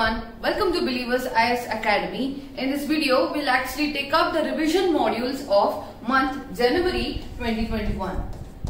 everyone, welcome to Believers IAS Academy. In this video, we'll actually take up the revision modules of month January 2021.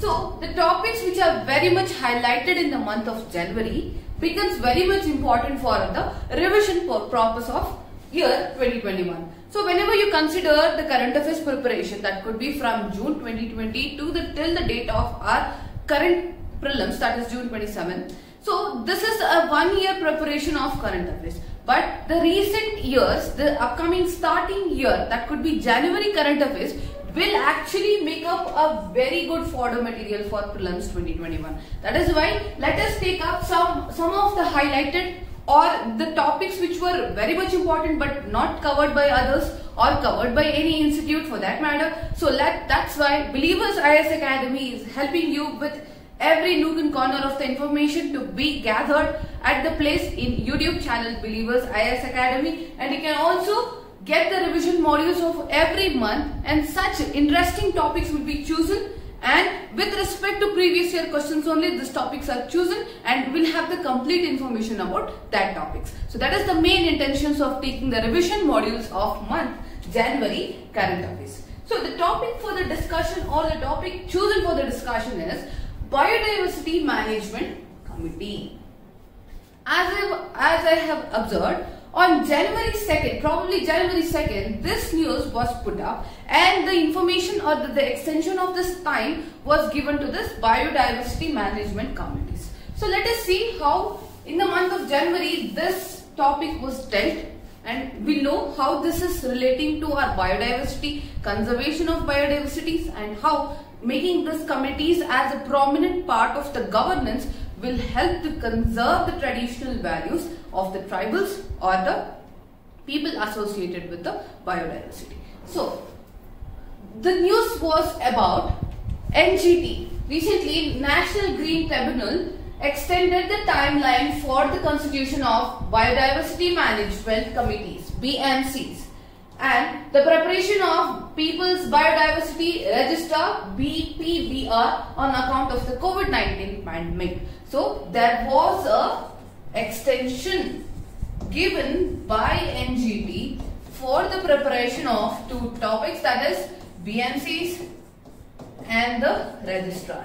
So, the topics which are very much highlighted in the month of January becomes very much important for the revision purpose of year 2021. So, whenever you consider the current affairs preparation that could be from June 2020 to the till the date of our current prelims that is June 27 so this is a one year preparation of current affairs. But the recent years, the upcoming starting year, that could be January current affairs, will actually make up a very good fodder material for prelims 2021. That is why let us take up some, some of the highlighted or the topics which were very much important but not covered by others or covered by any institute for that matter. So let, that's why Believers IAS Academy is helping you with every nook and corner of the information to be gathered at the place in YouTube channel Believers IAS Academy and you can also get the revision modules of every month and such interesting topics will be chosen and with respect to previous year questions only these topics are chosen and we'll have the complete information about that topics. So that is the main intentions of taking the revision modules of month January current affairs. So the topic for the discussion or the topic chosen for the discussion is Biodiversity Management Committee. As I, as I have observed, on January 2nd, probably January 2nd, this news was put up and the information or the, the extension of this time was given to this Biodiversity Management Committees. So let us see how in the month of January this topic was dealt and we know how this is relating to our biodiversity, conservation of biodiversity and how making these committees as a prominent part of the governance will help to conserve the traditional values of the tribals or the people associated with the biodiversity. So, the news was about NGT. Recently, National Green Tribunal extended the timeline for the constitution of Biodiversity Management Committees, BMCs and the preparation of People's Biodiversity Register BPBR on account of the COVID-19 pandemic. So there was a extension given by NGT for the preparation of two topics that is BMCs and the registrar.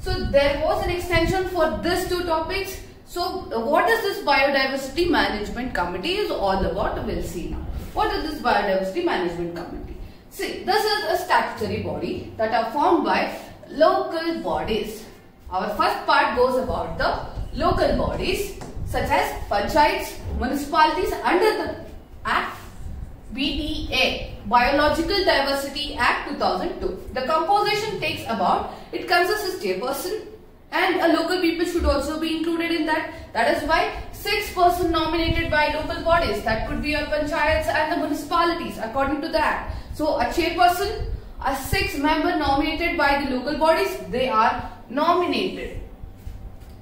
So there was an extension for these two topics so what is this biodiversity management committee is all about we'll see now. What is this biodiversity management committee? See this is a statutory body that are formed by local bodies. Our first part goes about the local bodies such as panchayats, municipalities under the Act BDA Biological Diversity Act 2002. The composition takes about, it consists of chairperson, and a local people should also be included in that. That is why six person nominated by local bodies that could be your panchayats and the municipalities according to that. So a chairperson, a six member nominated by the local bodies, they are nominated.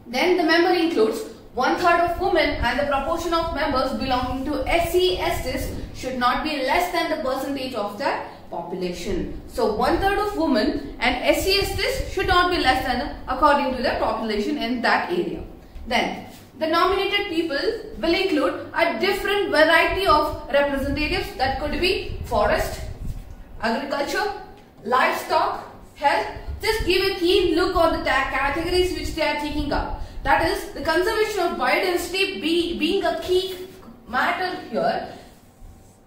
Then the member includes one third of women and the proportion of members belonging to SC, STs should not be less than the percentage of the population. So one third of women and SCSTs should not be less than according to the population in that area. Then the nominated people will include a different variety of representatives that could be forest, agriculture, livestock, health. Just give a keen look on the categories which they are taking up. That is the conservation of biodiversity be, being a key matter here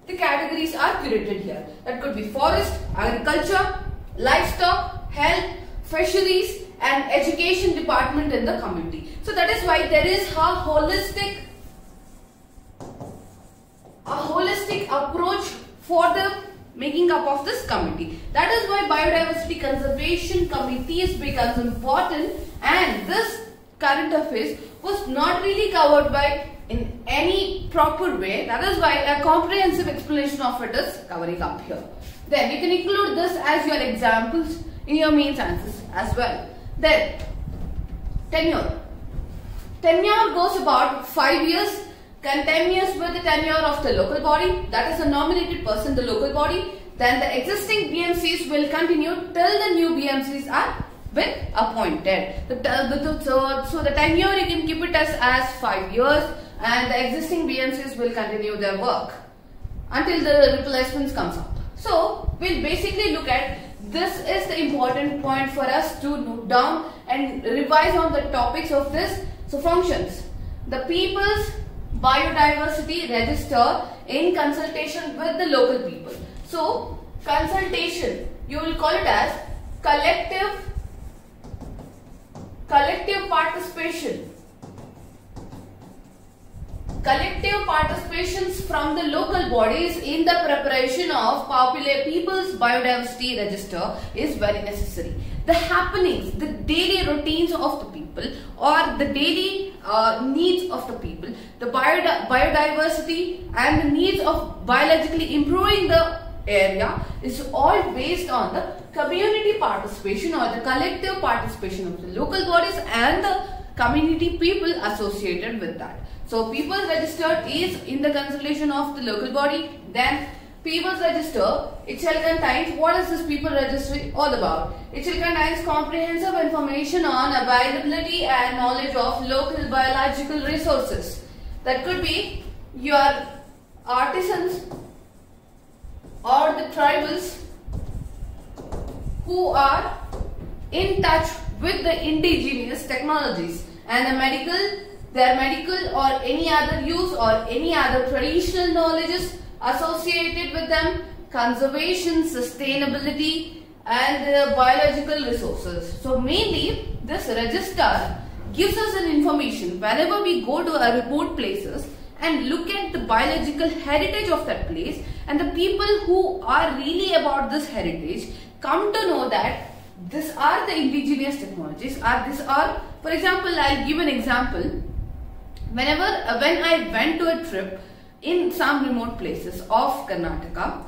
the categories are curated here. That could be forest, agriculture, livestock, health, fisheries and education department in the community. So that is why there is a holistic a holistic approach for the making up of this committee. That is why biodiversity conservation committees becomes important and this current affairs was not really covered by in any proper way. That is why a comprehensive explanation of it is covering up here. Then you can include this as your examples in your main answers as well. Then tenure. Tenure goes about 5 years continuous with the tenure of the local body that is a nominated person the local body then the existing BMCs will continue till the new BMCs are been appointed. So, so the tenure you can keep it as, as 5 years and the existing BMCs will continue their work until the replacements comes up. So we'll basically look at this is the important point for us to note down and revise on the topics of this. So functions. The people's biodiversity register in consultation with the local people. So consultation, you will call it as collective collective participation collective participations from the local bodies in the preparation of popular people's biodiversity register is very necessary. The happenings, the daily routines of the people or the daily uh, needs of the people, the biodiversity and the needs of biologically improving the area is all based on the community participation or the collective participation of the local bodies and the community people associated with that. So people's register is in the consultation of the local body. Then people's register, it shall contain, what is this people registry all about? It shall contain comprehensive information on availability and knowledge of local biological resources. That could be your artisans or the tribals who are in touch with the indigenous technologies and the medical their medical or any other use or any other traditional knowledges associated with them, conservation, sustainability and biological resources. So mainly this register gives us an information whenever we go to a remote places and look at the biological heritage of that place and the people who are really about this heritage come to know that these are the indigenous technologies or these are for example I'll give an example. Whenever uh, when I went to a trip in some remote places of Karnataka,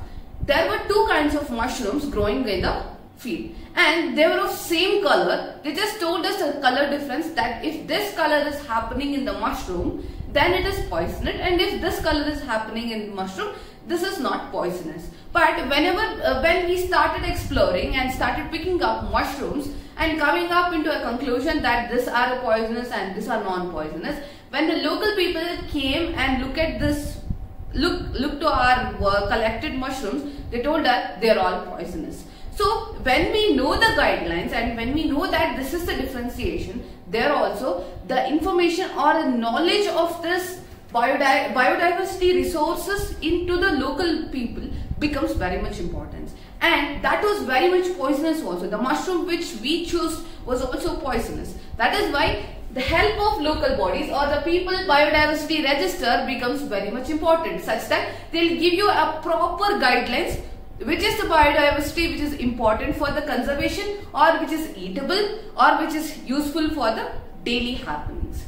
there were two kinds of mushrooms growing in the field. And they were of same color. They just told us a color difference that if this color is happening in the mushroom, then it is poisonous and if this color is happening in the mushroom, this is not poisonous. But whenever, uh, when we started exploring and started picking up mushrooms and coming up into a conclusion that these are poisonous and these are non-poisonous, when the local people came and look at this, look, look to our collected mushrooms, they told us they are all poisonous. So when we know the guidelines and when we know that this is the differentiation, there also the information or knowledge of this biodi biodiversity resources into the local people becomes very much important. And that was very much poisonous also. The mushroom which we chose was also poisonous. That is why the help of local bodies or the people biodiversity register becomes very much important such that they'll give you a proper guidelines which is the biodiversity which is important for the conservation or which is eatable or which is useful for the daily happenings.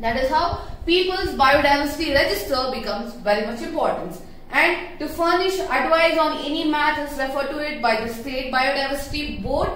That is how people's biodiversity register becomes very much important. And to furnish advice on any matters referred to it by the state biodiversity board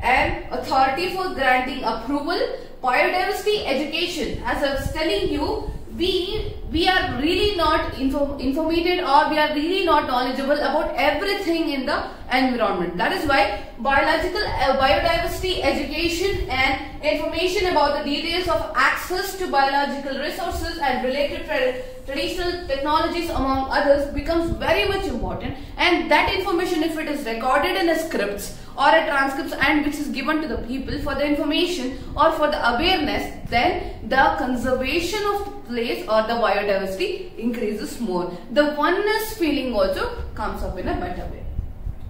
and authority for granting approval biodiversity education as I was telling you we we are really not info, informated or we are really not knowledgeable about everything in the environment. That is why biological uh, biodiversity education and information about the details of access to biological resources and related tra traditional technologies among others becomes very much important. And that information if it is recorded in scripts or a transcript and which is given to the people for the information or for the awareness then the conservation of place or the biodiversity increases more. The oneness feeling also comes up in a better way.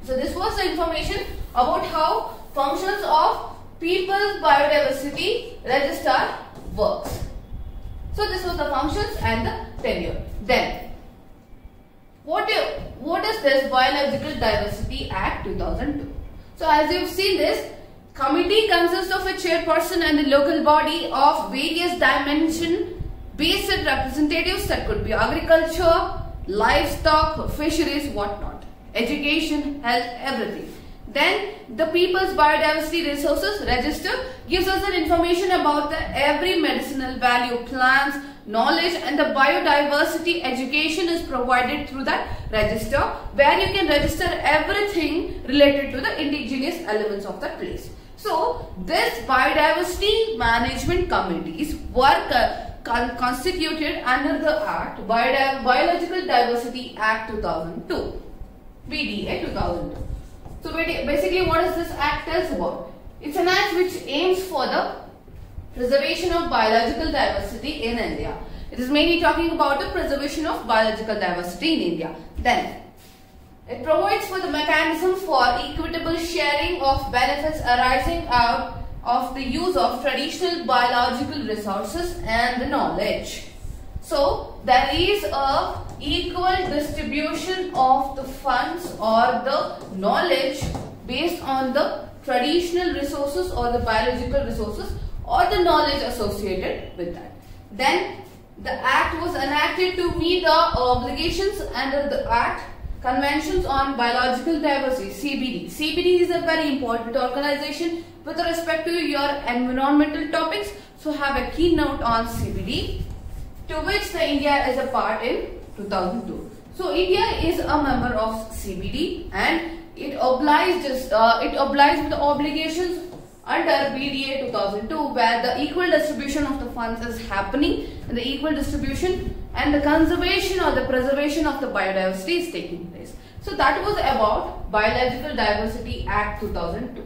So this was the information about how functions of people's biodiversity register works. So this was the functions and the tenure. Then what, what is this Biological Diversity Act 2002? So as you've seen this, committee consists of a chairperson and a local body of various dimension based representatives that could be agriculture, livestock, fisheries, whatnot, education, health, everything. Then the people's biodiversity resources register gives us an information about the every medicinal value plants, knowledge and the biodiversity education is provided through that register where you can register everything related to the indigenous elements of that place. So this biodiversity management committees were uh, con constituted under the Act Bio Biological Diversity Act 2002 BDA 2002. So basically what is this act tells about? It's an act which aims for the preservation of biological diversity in India. It is mainly talking about the preservation of biological diversity in India. Then it provides for the mechanism for equitable sharing of benefits arising out of the use of traditional biological resources and the knowledge. So there is a equal distribution of the funds or the knowledge based on the traditional resources or the biological resources or the knowledge associated with that. Then the act was enacted to meet the obligations under the act Conventions on Biological Diversity, CBD. CBD is a very important organization with respect to your environmental topics. So have a keynote on CBD to which the India is a part in 2002. So India is a member of CBD and it obliges uh, it obliges with the obligations under BDA 2002 where the equal distribution of the funds is happening the equal distribution and the conservation or the preservation of the biodiversity is taking place. So that was about Biological Diversity Act 2002.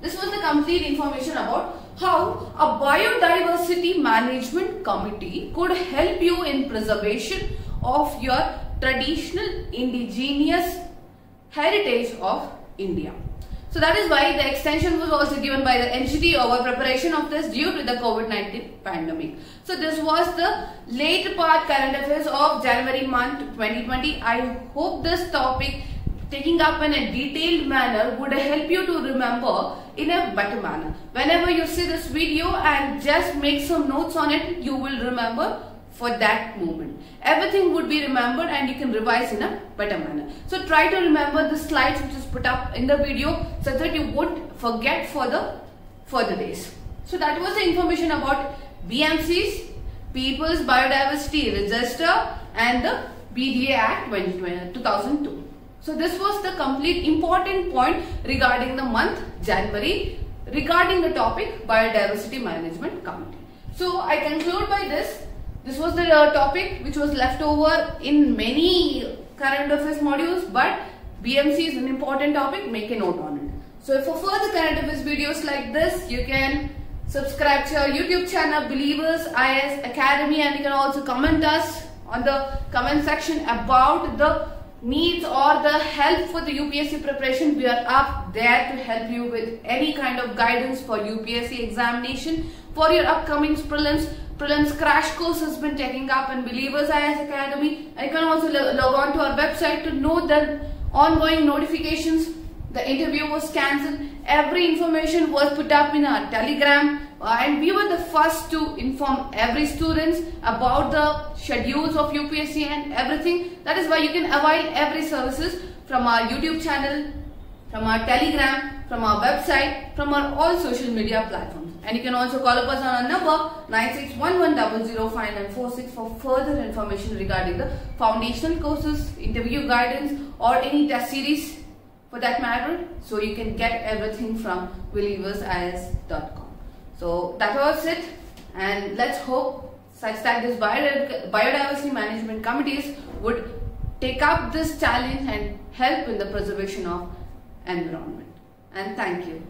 This was the complete information about how a biodiversity management committee could help you in preservation of your traditional indigenous heritage of India. So that is why the extension was also given by the NGT over preparation of this due to the COVID-19 pandemic. So this was the late part current affairs of January month 2020. I hope this topic taking up in a detailed manner would help you to remember in a better manner. Whenever you see this video and just make some notes on it, you will remember for that moment. Everything would be remembered and you can revise in a better manner. So try to remember the slides which is put up in the video so that you won't forget for the further days. So that was the information about BMC's People's Biodiversity Register and the BDA Act 2002. So this was the complete important point regarding the month January regarding the topic Biodiversity Management Committee. So I conclude by this this was the uh, topic which was left over in many current affairs modules but BMC is an important topic, make a note on it. So for further current affairs videos like this, you can subscribe to our YouTube channel Believers IAS Academy and you can also comment us on the comment section about the needs or the help for the UPSC preparation. We are up there to help you with any kind of guidance for UPSC examination for your upcoming prelims Prelims crash course has been taking up in Believers IAS Academy. I can also log on to our website to know the ongoing notifications. The interview was cancelled. Every information was put up in our telegram and we were the first to inform every students about the schedules of UPSC and everything. That is why you can avail every services from our YouTube channel, from our telegram, from our website, from our all social media platforms. And you can also call up us on our number 9611005946 for further information regarding the foundational courses, interview guidance or any test series for that matter. So you can get everything from believersias.com. So that was it and let's hope such that this biodiversity management committees would take up this challenge and help in the preservation of environment. And thank you.